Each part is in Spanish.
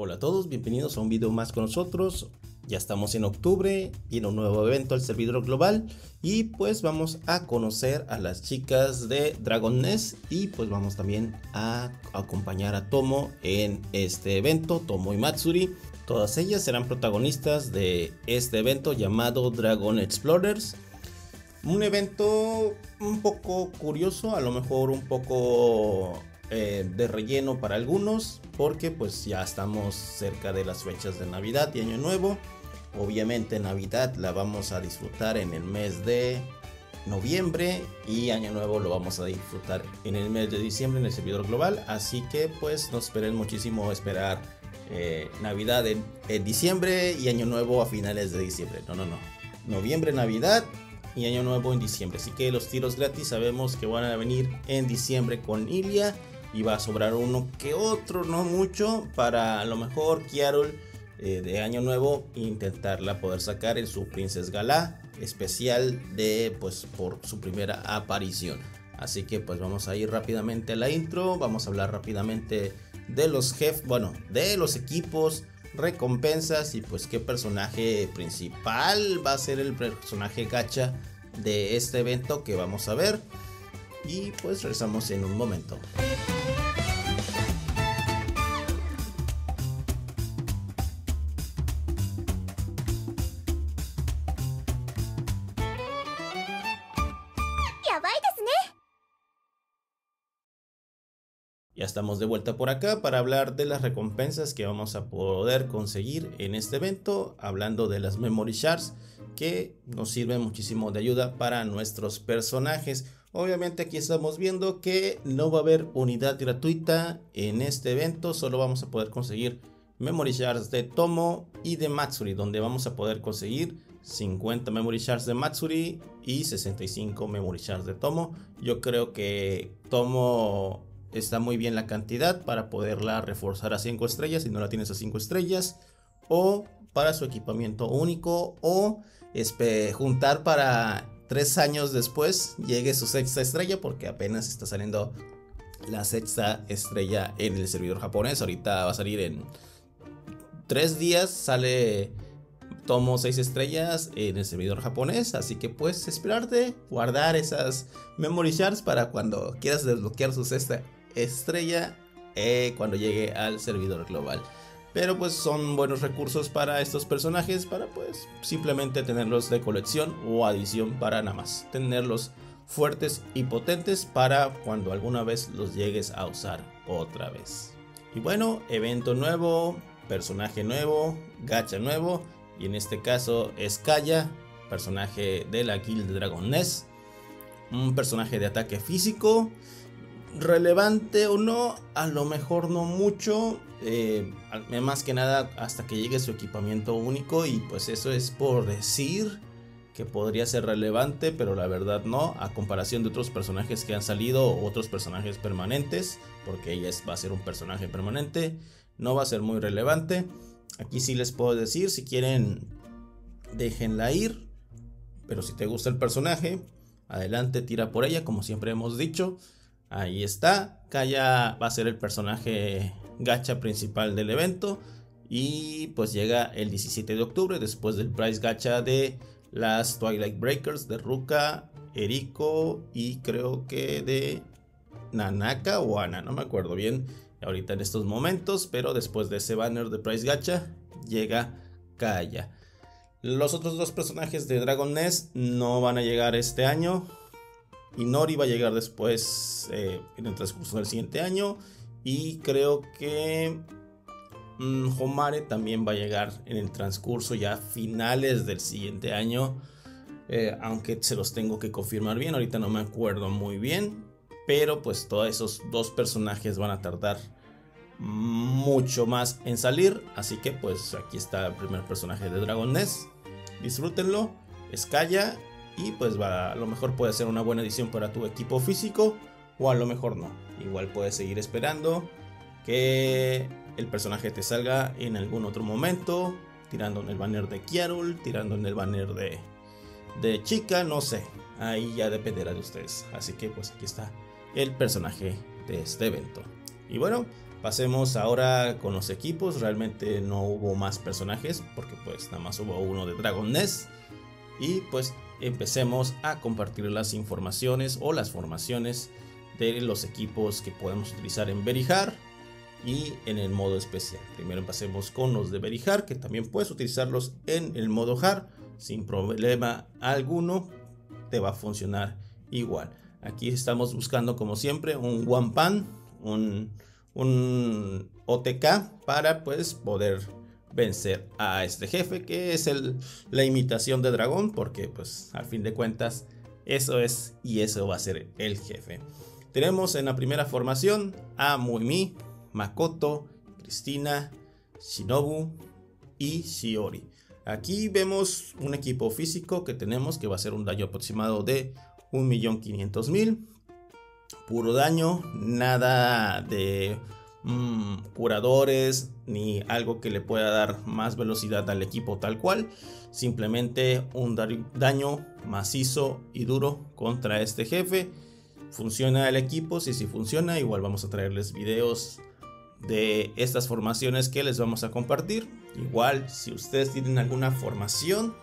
Hola a todos, bienvenidos a un video más con nosotros. Ya estamos en octubre, viene un nuevo evento al servidor global y pues vamos a conocer a las chicas de Dragon Nest y pues vamos también a acompañar a Tomo en este evento, Tomo y Matsuri. Todas ellas serán protagonistas de este evento llamado Dragon Explorers. Un evento un poco curioso, a lo mejor un poco eh, de relleno para algunos, porque pues ya estamos cerca de las fechas de Navidad y Año Nuevo. Obviamente Navidad la vamos a disfrutar en el mes de noviembre y Año Nuevo lo vamos a disfrutar en el mes de diciembre en el servidor global. Así que pues no esperen muchísimo esperar eh, Navidad en, en diciembre y Año Nuevo a finales de diciembre. No, no, no. Noviembre, Navidad y Año Nuevo en diciembre. Así que los tiros gratis sabemos que van a venir en diciembre con Ilia y va a sobrar uno que otro, no mucho, para a lo mejor Kiarol eh, de Año Nuevo intentarla poder sacar en su Princess Gala especial de pues por su primera aparición. Así que pues vamos a ir rápidamente a la intro, vamos a hablar rápidamente de los jefes, bueno, de los equipos, recompensas y pues qué personaje principal va a ser el personaje gacha de este evento que vamos a ver. Y pues regresamos en un momento. Estamos de vuelta por acá para hablar de las recompensas que vamos a poder conseguir en este evento, hablando de las Memory Shards que nos sirven muchísimo de ayuda para nuestros personajes. Obviamente aquí estamos viendo que no va a haber unidad gratuita en este evento, solo vamos a poder conseguir Memory Shards de Tomo y de Matsuri, donde vamos a poder conseguir 50 Memory Shards de Matsuri y 65 Memory Shards de Tomo. Yo creo que Tomo está muy bien la cantidad para poderla reforzar a 5 estrellas si no la tienes a 5 estrellas o para su equipamiento único o juntar para 3 años después llegue su sexta estrella porque apenas está saliendo la sexta estrella en el servidor japonés. Ahorita va a salir en 3 días sale tomo 6 estrellas en el servidor japonés. Así que puedes esperarte guardar esas memory shards para cuando quieras desbloquear su sexta estrella eh, cuando llegue al servidor global. Pero pues son buenos recursos para estos personajes para pues simplemente tenerlos de colección o adición para nada más tenerlos fuertes y potentes para cuando alguna vez los llegues a usar otra vez. Y bueno, evento nuevo, personaje nuevo, gacha nuevo y en este caso es Kaya, personaje de la Guild Dragon Nest, un personaje de ataque físico relevante o no, a lo mejor no mucho, eh, más que nada hasta que llegue su equipamiento único y pues eso es por decir que podría ser relevante, pero la verdad no, a comparación de otros personajes que han salido, otros personajes permanentes, porque ella va a ser un personaje permanente, no va a ser muy relevante. Aquí sí les puedo decir, si quieren, déjenla ir, pero si te gusta el personaje, adelante, tira por ella, como siempre hemos dicho. Ahí está. Kaya va a ser el personaje gacha principal del evento. Y pues llega el 17 de octubre después del price gacha de las Twilight Breakers de Ruka, Eriko y creo que de Nanaka o Ana, no me acuerdo bien ahorita en estos momentos, pero después de ese banner de price gacha llega Kaya. Los otros dos personajes de Dragon Nest no van a llegar este año, y Nori va a llegar después eh, en el transcurso del siguiente año. Y creo que mm, Homare también va a llegar en el transcurso ya finales del siguiente año. Eh, aunque se los tengo que confirmar bien, ahorita no me acuerdo muy bien. Pero pues todos esos dos personajes van a tardar mucho más en salir. Así que pues aquí está el primer personaje de Dragon Nest. Disfrútenlo. Escalla y pues va, a lo mejor puede ser una buena edición para tu equipo físico o a lo mejor no. Igual puedes seguir esperando que el personaje te salga en algún otro momento, tirando en el banner de Kiarul, tirando en el banner de, de Chica, no sé. Ahí ya dependerá de ustedes. Así que pues aquí está el personaje de este evento. Y bueno, Pasemos ahora con los equipos. Realmente no hubo más personajes porque pues nada más hubo uno de Dragon Nest. Y pues empecemos a compartir las informaciones o las formaciones de los equipos que podemos utilizar en Berihar y en el modo especial. Primero empecemos con los de Berihar que también puedes utilizarlos en el modo hard sin problema alguno. Te va a funcionar igual. Aquí estamos buscando como siempre un One Pan, un un OTK para pues poder vencer a este jefe que es el, la imitación de dragón porque pues al fin de cuentas eso es y eso va a ser el jefe. Tenemos en la primera formación a Muimi, Makoto, Cristina, Shinobu y Shiori. Aquí vemos un equipo físico que tenemos que va a ser un daño aproximado de 1.500.000 puro daño, nada de mm, curadores ni algo que le pueda dar más velocidad al equipo tal cual. Simplemente un daño macizo y duro contra este jefe. Funciona el equipo, si sí, sí funciona, igual vamos a traerles videos de estas formaciones que les vamos a compartir. Igual, si ustedes tienen alguna formación,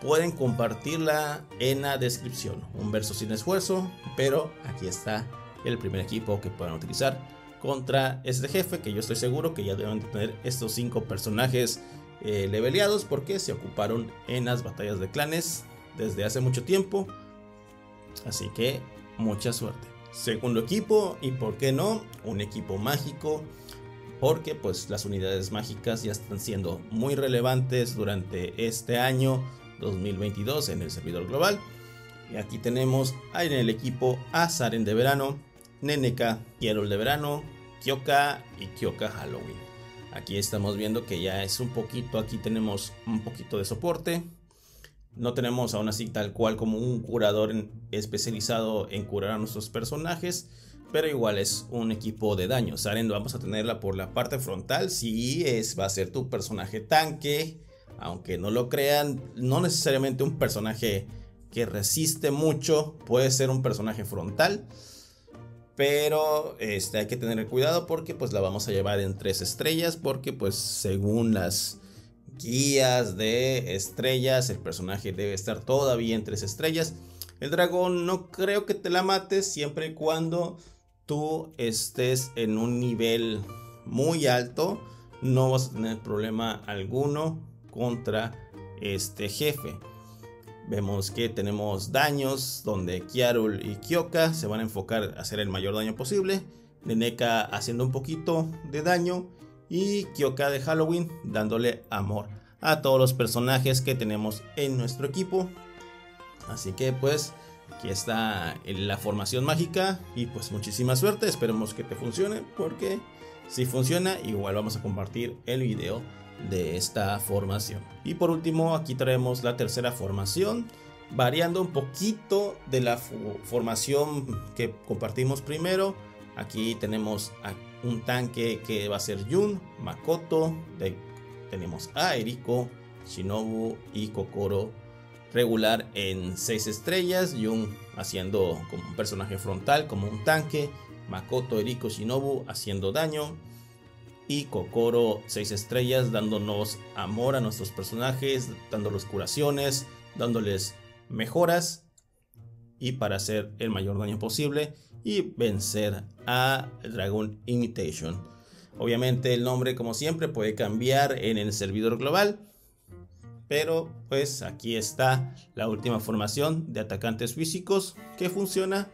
pueden compartirla en la descripción. Un verso sin esfuerzo, pero aquí está el primer equipo que puedan utilizar contra este jefe que yo estoy seguro que ya deben tener estos cinco personajes eh, leveleados porque se ocuparon en las batallas de clanes desde hace mucho tiempo. Así que mucha suerte. Segundo equipo y por qué no, un equipo mágico porque pues las unidades mágicas ya están siendo muy relevantes durante este año 2022 en el servidor global. Y aquí tenemos en el equipo a Saren de verano, Neneka, Kierol de verano, Kyoka y Kyoka Halloween. Aquí estamos viendo que ya es un poquito, aquí tenemos un poquito de soporte. No tenemos aún así tal cual como un curador especializado en curar a nuestros personajes. Pero igual es un equipo de daño. Saren vamos a tenerla por la parte frontal. Si es, va a ser tu personaje tanque aunque no lo crean, no necesariamente un personaje que resiste mucho, puede ser un personaje frontal. Pero este, hay que tener cuidado porque pues la vamos a llevar en tres estrellas porque pues según las guías de estrellas el personaje debe estar todavía en tres estrellas. El dragón no creo que te la mates siempre y cuando tú estés en un nivel muy alto. No vas a tener problema alguno contra este jefe. Vemos que tenemos daños donde Kiarul y Kyoka se van a enfocar a hacer el mayor daño posible. Neneka haciendo un poquito de daño y Kyoka de Halloween dándole amor a todos los personajes que tenemos en nuestro equipo. Así que pues aquí está la formación mágica y pues muchísima suerte. Esperemos que te funcione porque si funciona igual vamos a compartir el video de esta formación. Y por último, aquí traemos la tercera formación, variando un poquito de la formación que compartimos primero. Aquí tenemos un tanque que va a ser Yun, Makoto, tenemos a Eriko, Shinobu y Kokoro regular en 6 estrellas, Yun haciendo como un personaje frontal, como un tanque, Makoto, Eriko, Shinobu haciendo daño, y Kokoro 6 estrellas, dándonos amor a nuestros personajes, dándoles curaciones, dándoles mejoras y para hacer el mayor daño posible y vencer a Dragon Imitation. Obviamente el nombre como siempre puede cambiar en el servidor global, pero pues aquí está la última formación de atacantes físicos que funciona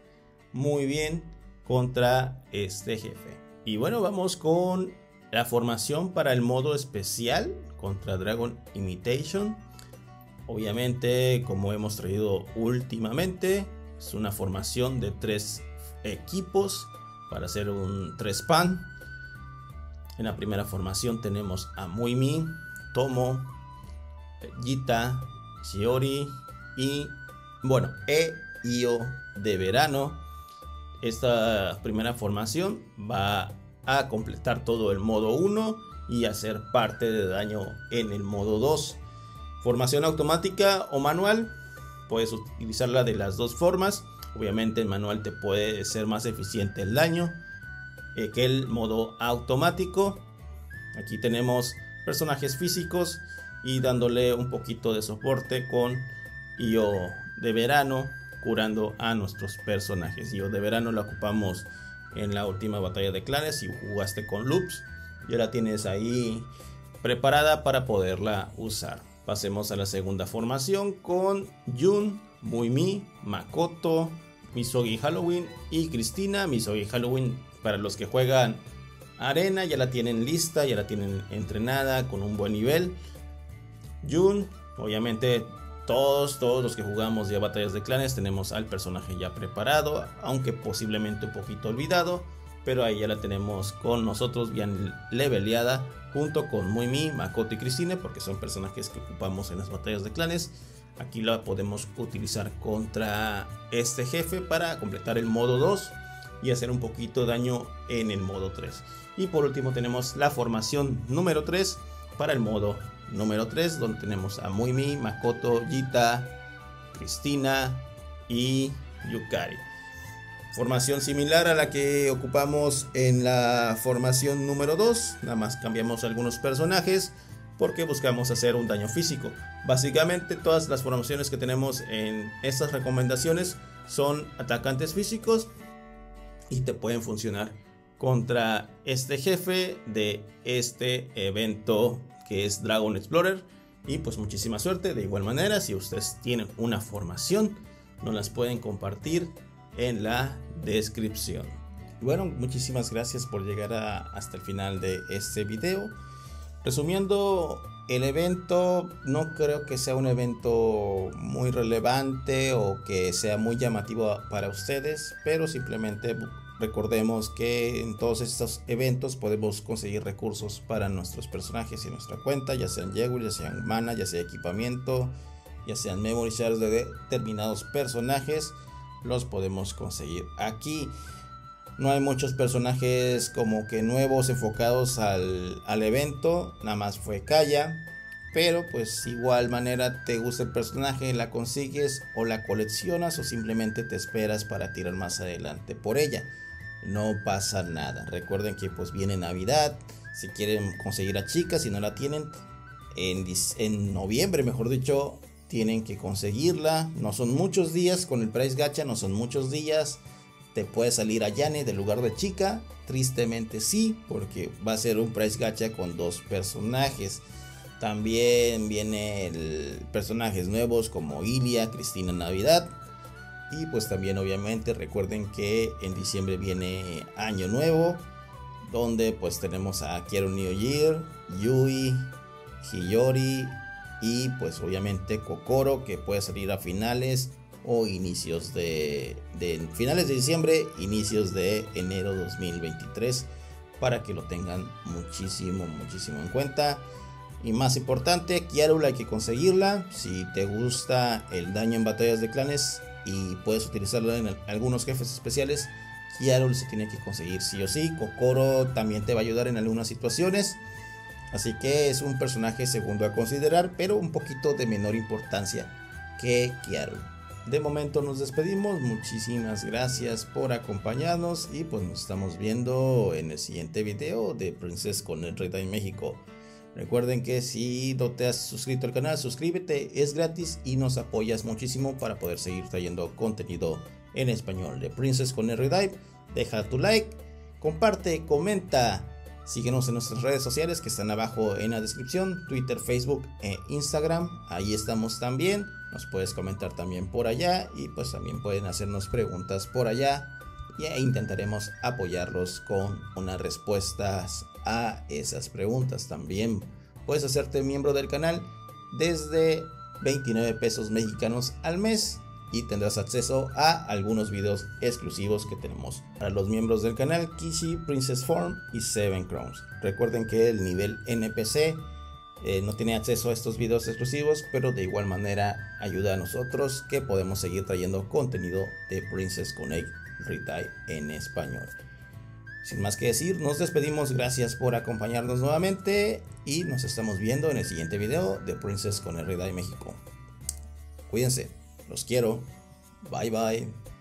muy bien contra este jefe. Y bueno, vamos con la formación para el modo especial contra Dragon Imitation. Obviamente, como hemos traído últimamente, es una formación de tres equipos para hacer un 3 pan. En la primera formación tenemos a Muimi, Tomo, Gita, Shiori y, bueno, E de verano. Esta primera formación va a completar todo el modo 1 y hacer parte de daño en el modo 2. Formación automática o manual, puedes utilizarla de las dos formas. Obviamente en manual te puede ser más eficiente el daño, el modo automático. Aquí tenemos personajes físicos y dándole un poquito de soporte con IO de verano curando a nuestros personajes. IO de verano la ocupamos en la última batalla de clanes y jugaste con loops. Ya la tienes ahí preparada para poderla usar. Pasemos a la segunda formación con Jun, Muimi, Makoto, Misogi Halloween y Cristina. Misogi Halloween para los que juegan arena ya la tienen lista, ya la tienen entrenada con un buen nivel. Jun, obviamente todos, todos los que jugamos ya batallas de clanes tenemos al personaje ya preparado, aunque posiblemente un poquito olvidado, pero ahí ya la tenemos con nosotros bien leveleada junto con Muimi, Makoto y Cristina, porque son personajes que ocupamos en las batallas de clanes. Aquí la podemos utilizar contra este jefe para completar el modo 2 y hacer un poquito de daño en el modo 3. Y por último tenemos la formación número 3 para el modo número 3, donde tenemos a Muimi, Makoto, Yita, Cristina y Yukari. Formación similar a la que ocupamos en la formación número 2, nada más cambiamos algunos personajes porque buscamos hacer un daño físico. Básicamente todas las formaciones que tenemos en estas recomendaciones son atacantes físicos y te pueden funcionar contra este jefe de este evento que es Dragon Explorer. Y pues muchísima suerte. De igual manera, si ustedes tienen una formación, nos las pueden compartir en la descripción. Bueno, muchísimas gracias por llegar hasta el final de este video. Resumiendo, el evento no creo que sea un evento muy relevante o que sea muy llamativo para ustedes, pero simplemente Recordemos que en todos estos eventos podemos conseguir recursos para nuestros personajes y nuestra cuenta, ya sean Yegul, ya sean mana, ya sea equipamiento, ya sean memory shares de determinados personajes, los podemos conseguir aquí. No hay muchos personajes como que nuevos enfocados al, al evento, nada más fue Kaya. Pero pues igual manera te gusta el personaje, la consigues o la coleccionas o simplemente te esperas para tirar más adelante por ella no pasa nada. Recuerden que pues viene Navidad, si quieren conseguir a chicas, si no la tienen, en, en noviembre, mejor dicho, tienen que conseguirla. No son muchos días con el price gacha, no son muchos días. Te puede salir a Yane del lugar de chica. Tristemente sí, porque va a ser un price gacha con dos personajes. También vienen personajes nuevos como Ilia, Cristina Navidad. Y pues también obviamente recuerden que en diciembre viene Año Nuevo, donde pues tenemos a Quiero New Year, Yui, Hiyori y pues obviamente Kokoro que puede salir a finales o inicios de, finales de diciembre, inicios de enero 2023 para que lo tengan muchísimo, muchísimo en cuenta. Y más importante, Kiarul hay que conseguirla. Si te gusta el daño en batallas de clanes, y puedes utilizarlo en algunos jefes especiales. Kiarul se tiene que conseguir sí o sí. Kokoro también te va a ayudar en algunas situaciones. Así que es un personaje segundo a considerar, pero un poquito de menor importancia que Kiarul. De momento nos despedimos, muchísimas gracias por acompañarnos y pues nos estamos viendo en el siguiente video de Princess con el Rey de México. Recuerden que si no te has suscrito al canal, suscríbete, es gratis y nos apoyas muchísimo para poder seguir trayendo contenido en español de Princess con R Dive. Deja tu like, comparte, comenta, síguenos en nuestras redes sociales que están abajo en la descripción, Twitter, Facebook e Instagram. Ahí estamos también. Nos puedes comentar también por allá y pues también pueden hacernos preguntas por allá e intentaremos apoyarlos con unas respuestas a esas preguntas. También puedes hacerte miembro del canal desde 29 pesos mexicanos al mes y tendrás acceso a algunos videos exclusivos que tenemos para los miembros del canal Kishi, Princess Form y Seven Crowns. Recuerden que el nivel NPC eh, no tiene acceso a estos videos exclusivos, pero de igual manera ayuda a nosotros que podemos seguir trayendo contenido de Princess Connect Retail en español. Sin más que decir, nos despedimos. Gracias por acompañarnos nuevamente y nos estamos viendo en el siguiente video de Princess con el Rey México. Cuídense, los quiero. Bye bye.